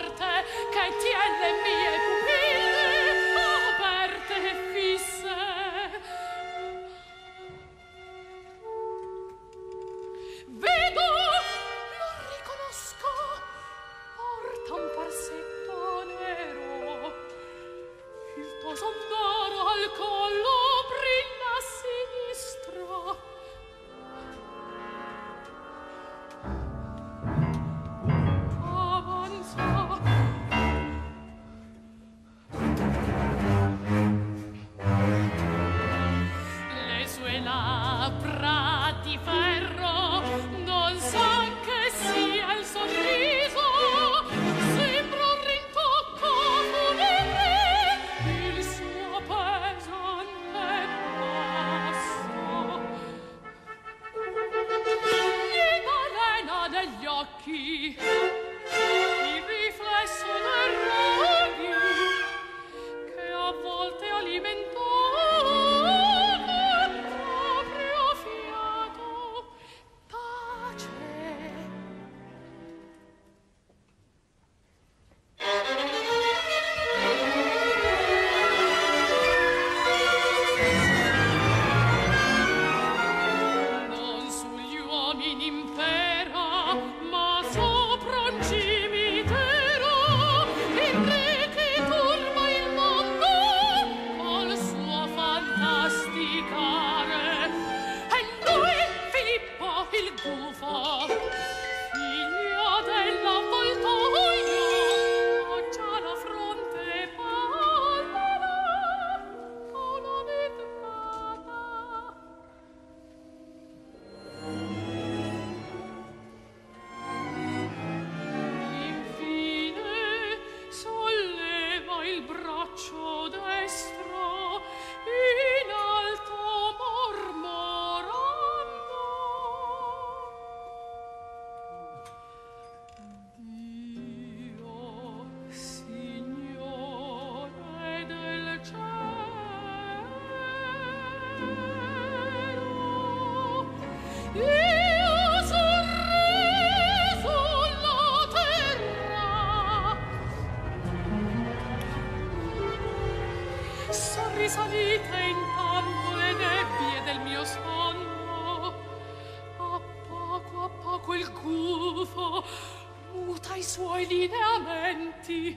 forte che tiene mia risalite intanto le nebbie del mio sonno. A poco a poco il gufo muta i suoi lineamenti.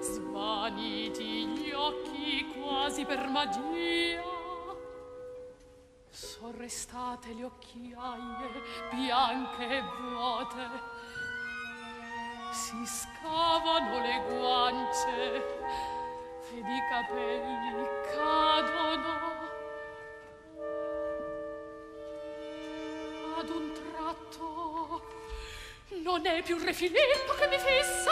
Svaniti gli occhi quasi per magia. sorrestate le occhiaie bianche e vuote si scavano le guance ed i capelli cadono. Ad un tratto non è più Re Filippo che mi fissa,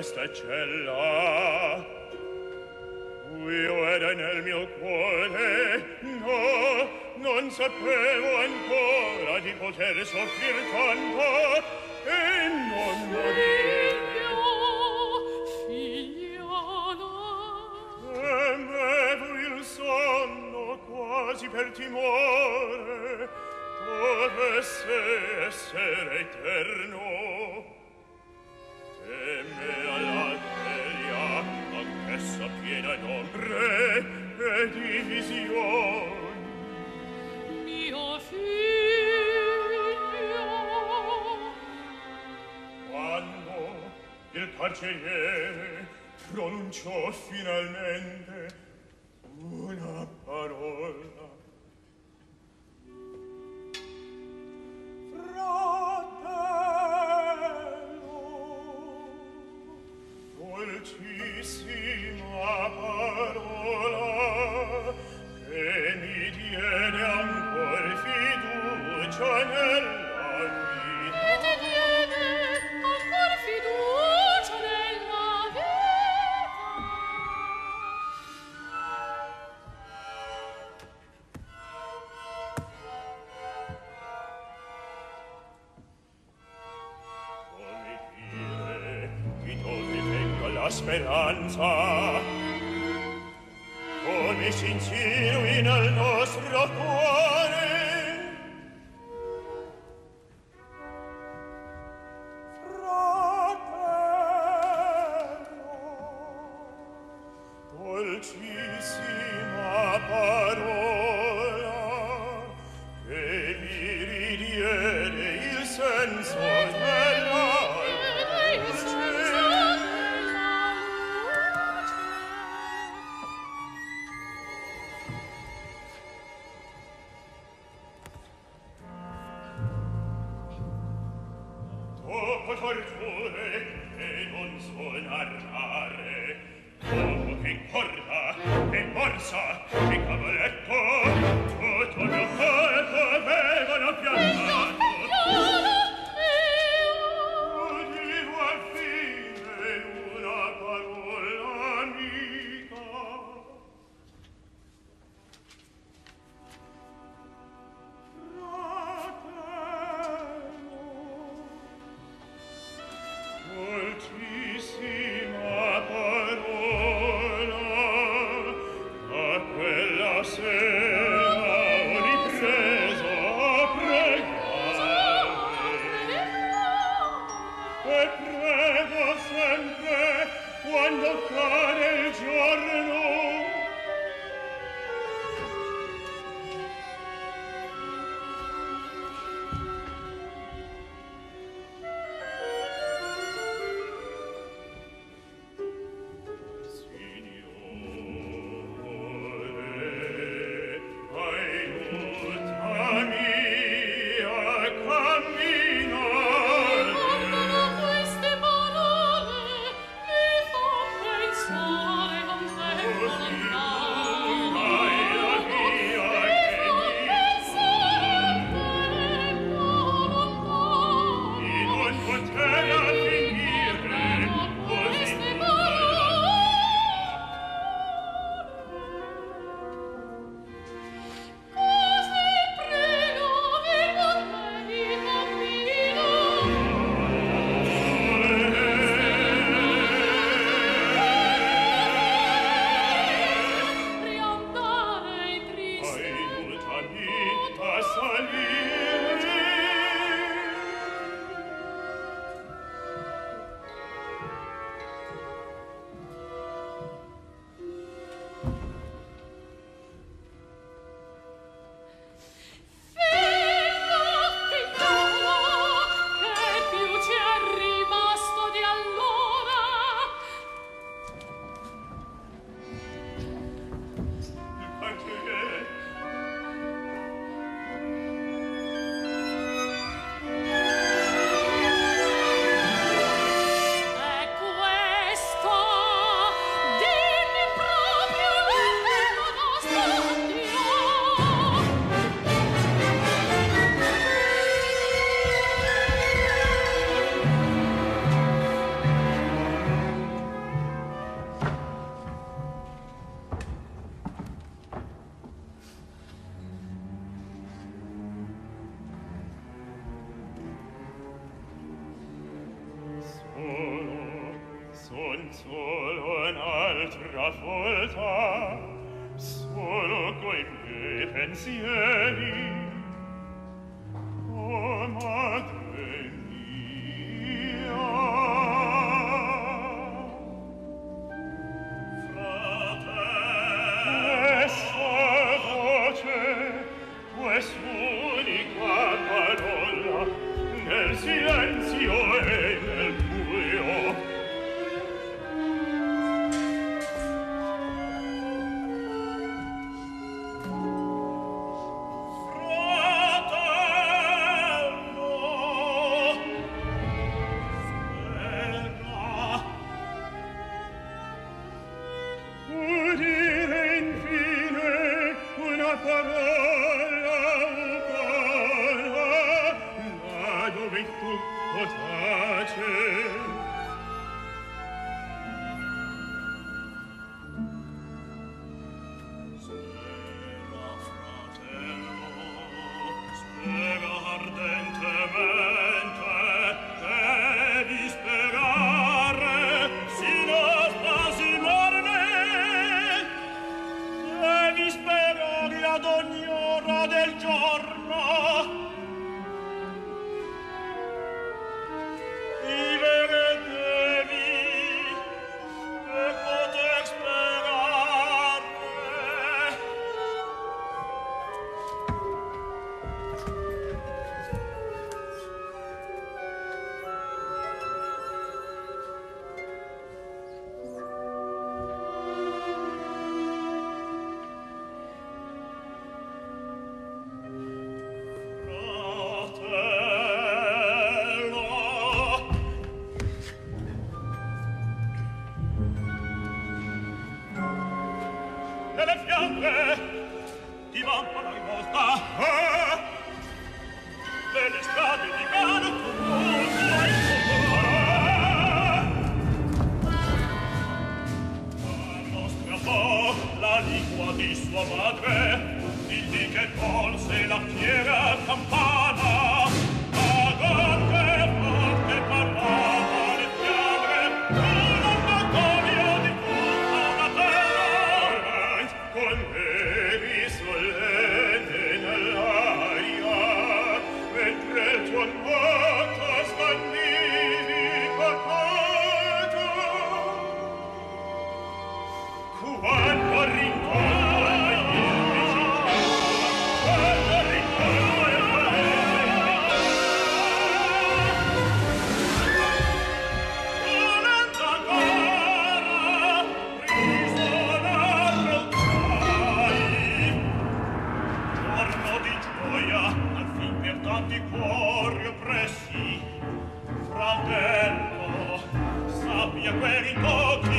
questa cella io era nel mio cuore no non sapevo ancora di poter soffrir tanto e non morire figlio figliola temevo il sonno quasi per timore dovesse essere eterno. carcere pronunciò finalmente una parola. Horus quel rincontro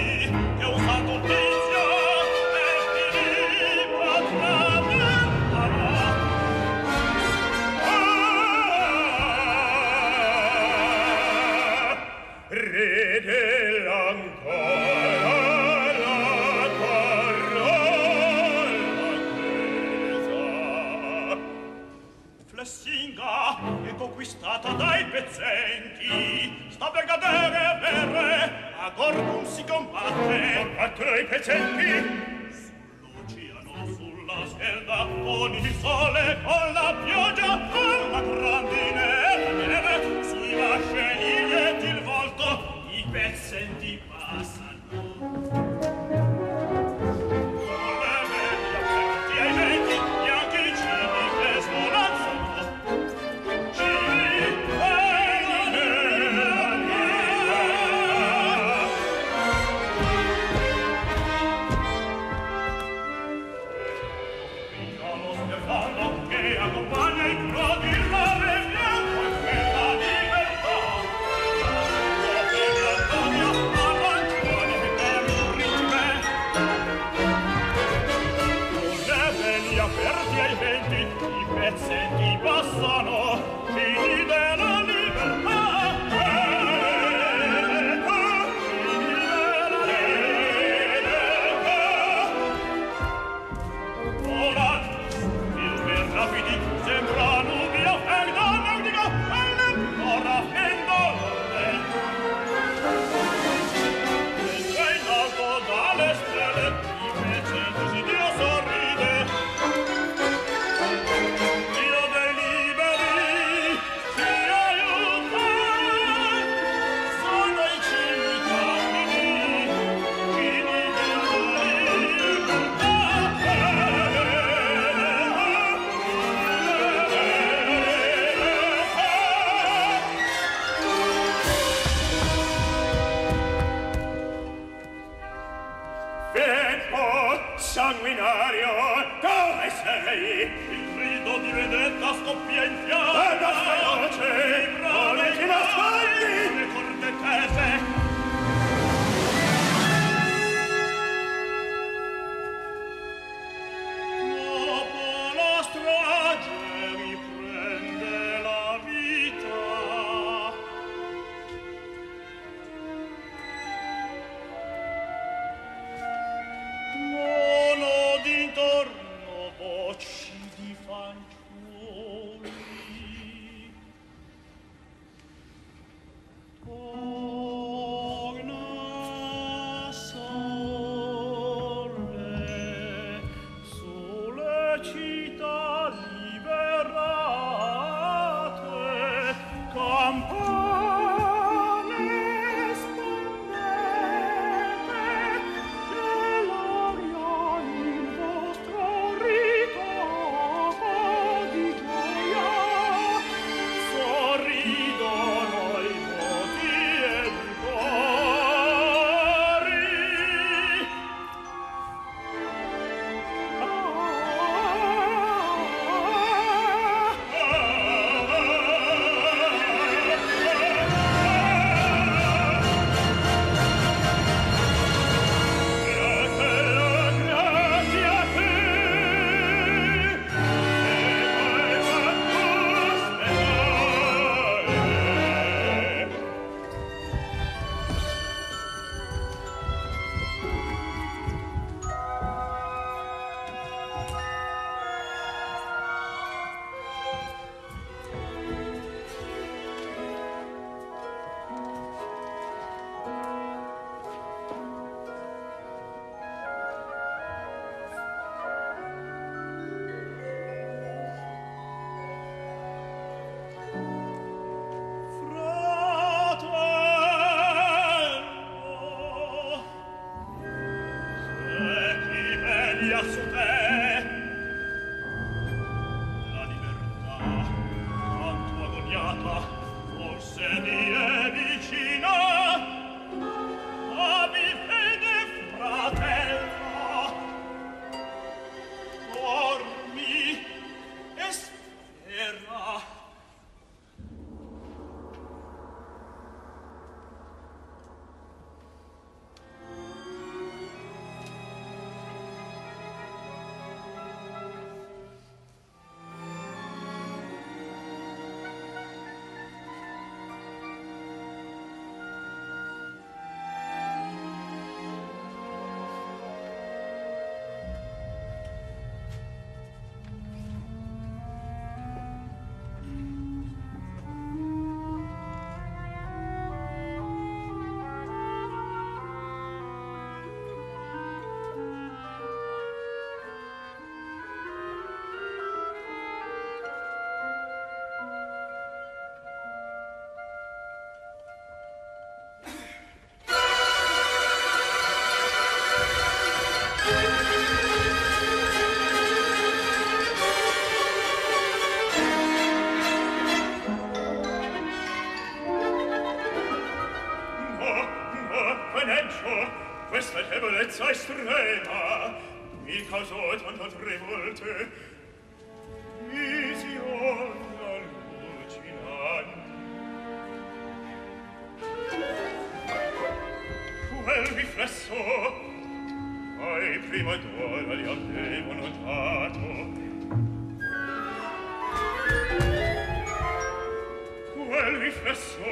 riflesso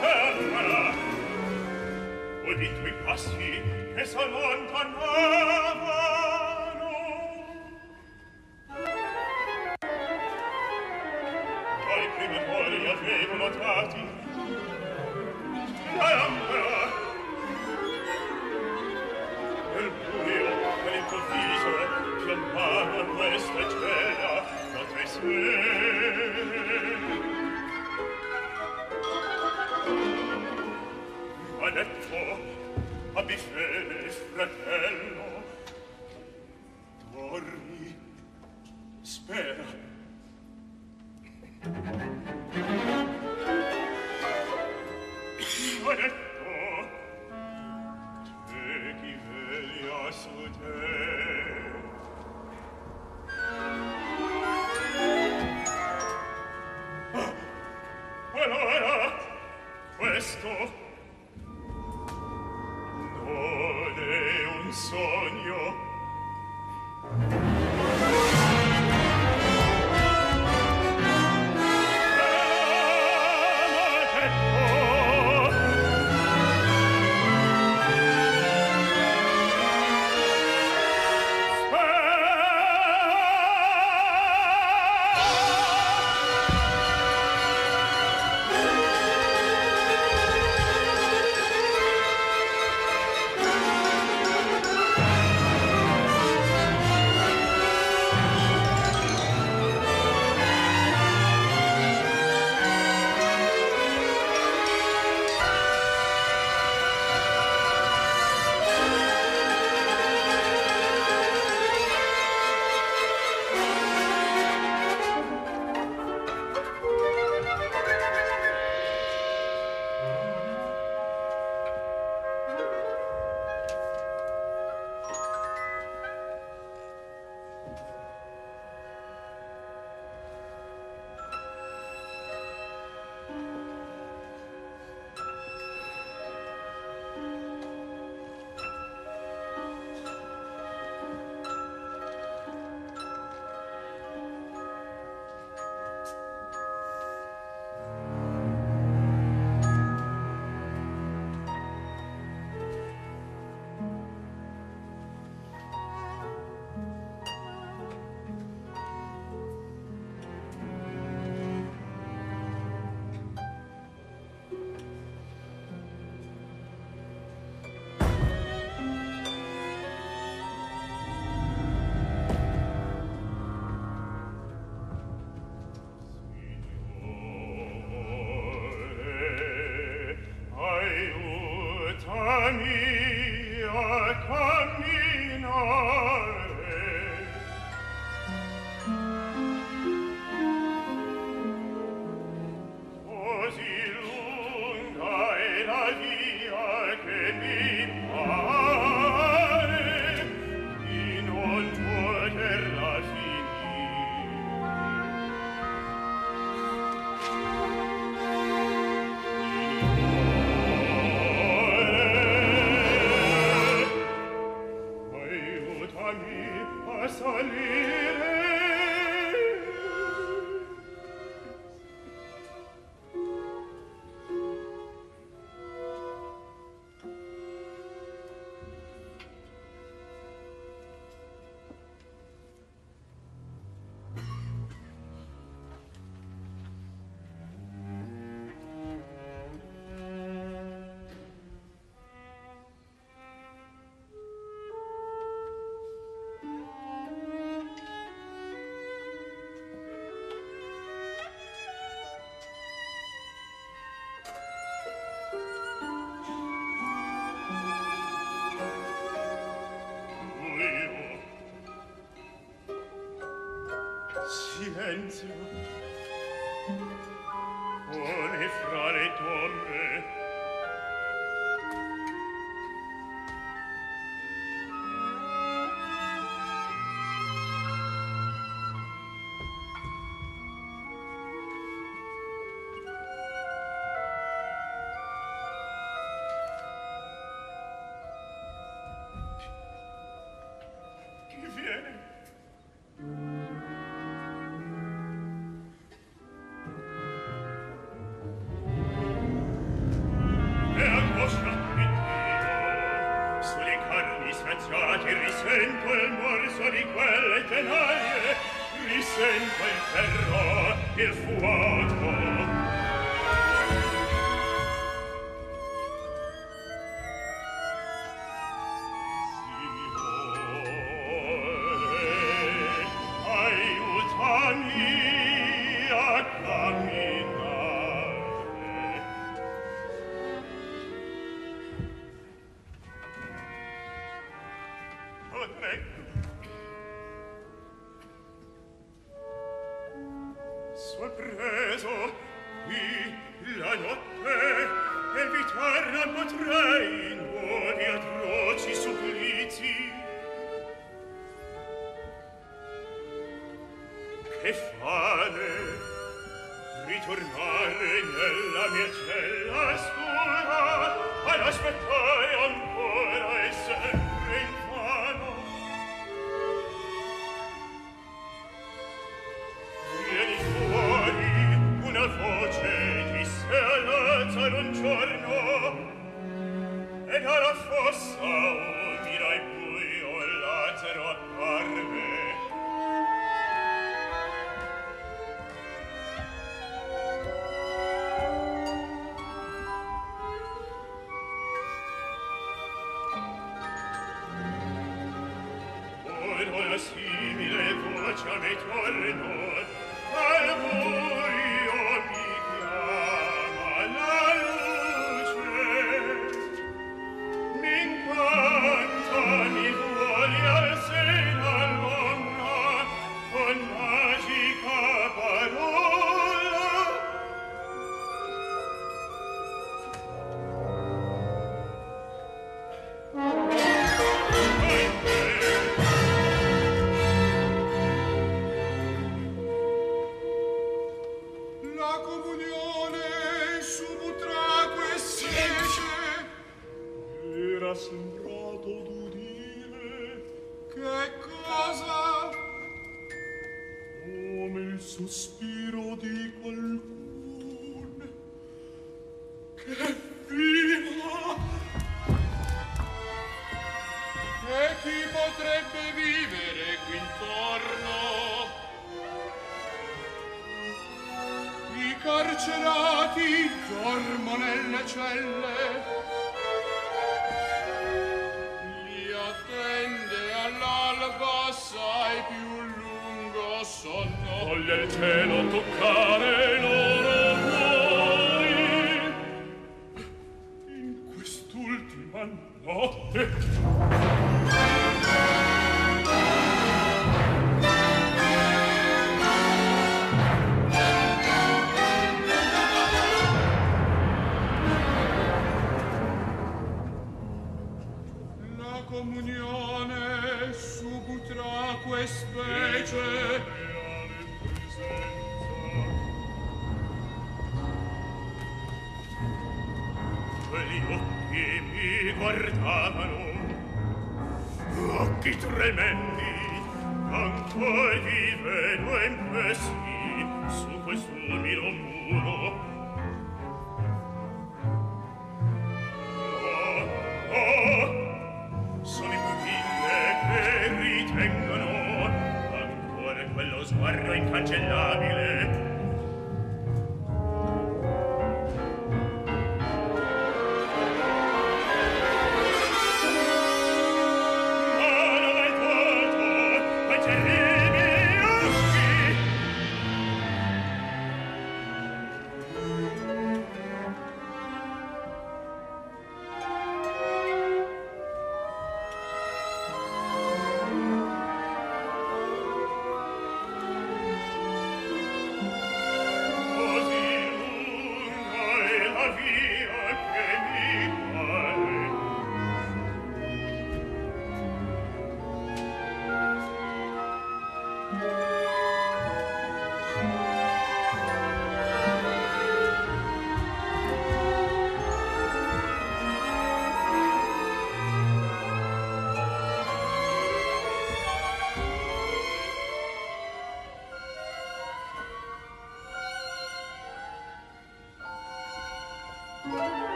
fermala udit passi che s'allontanava into di quelle tenaglie, mi sento il ferro, il fuoco, e dalla fossa udirai pui o latero apparve E chi potrebbe vivere qui intorno? I carcerati dormo nelle celle, li attende all'alba sai più lungo sonno. Voglia il cielo toccare noi, occhi tremendi con è di veno e messi su quest'ulmino muro. Oh oh sono i pupille che ritengono ancora quello sguardo incancellabile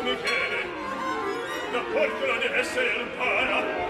come che la porcola deve essere ampara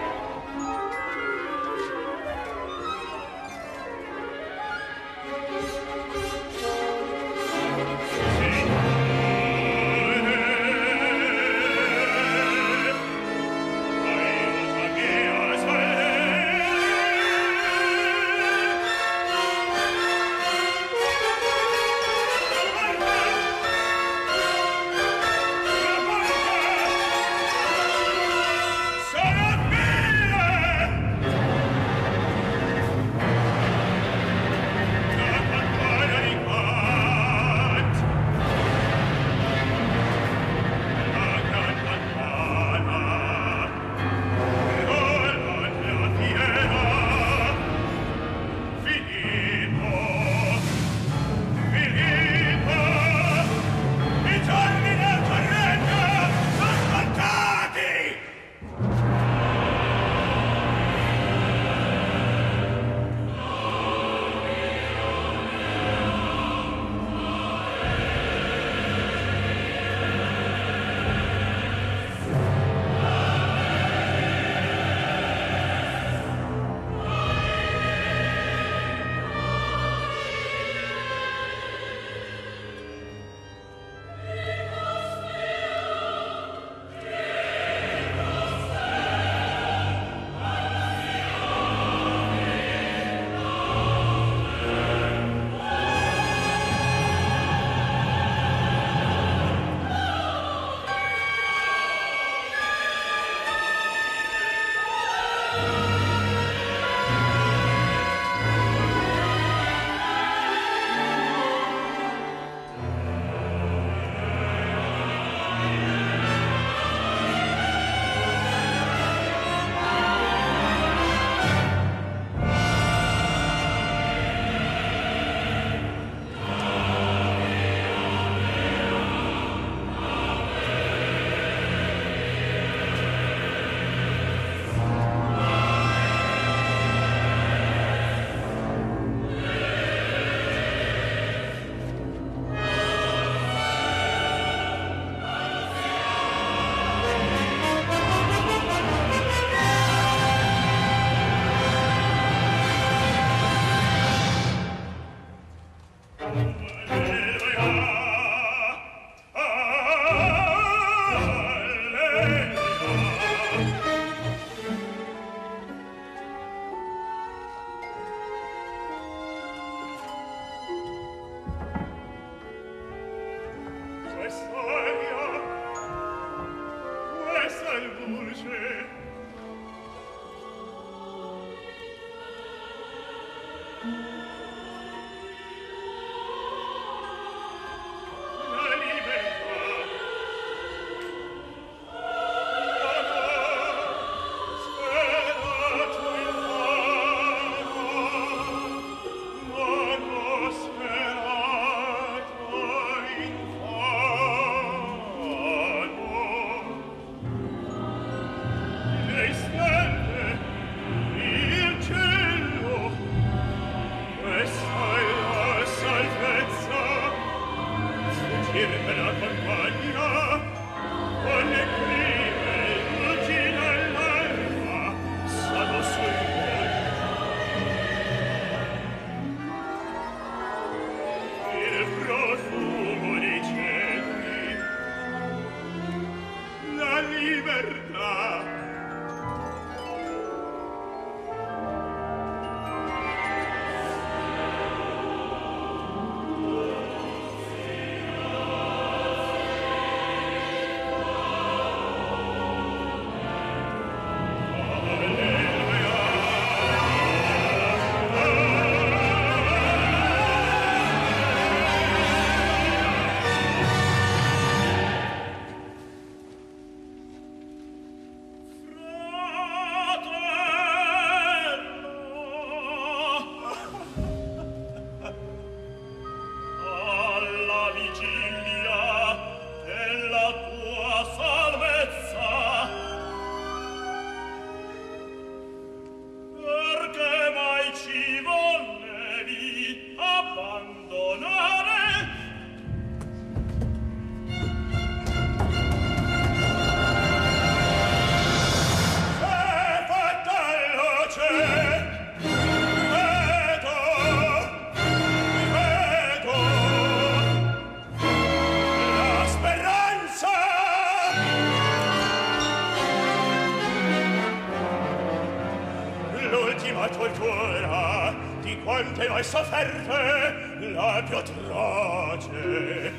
tua di quante noi sofferte la più atroce.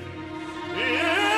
Yeah!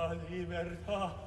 la libertà.